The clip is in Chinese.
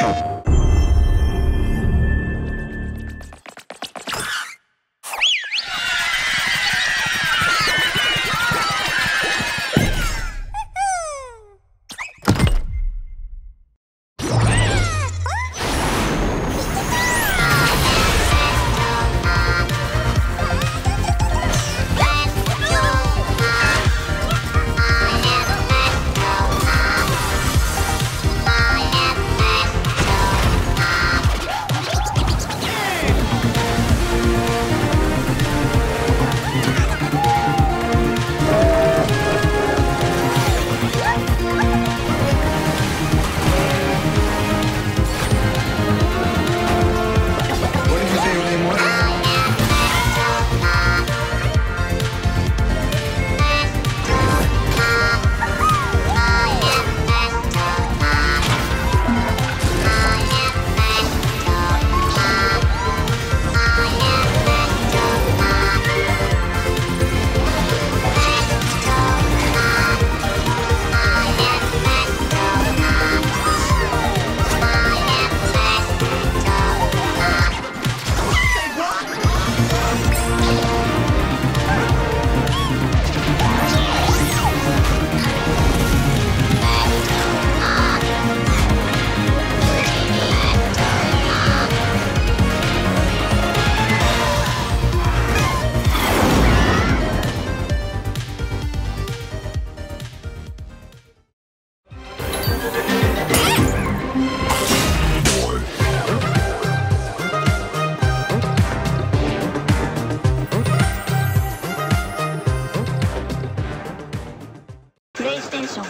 好。英雄。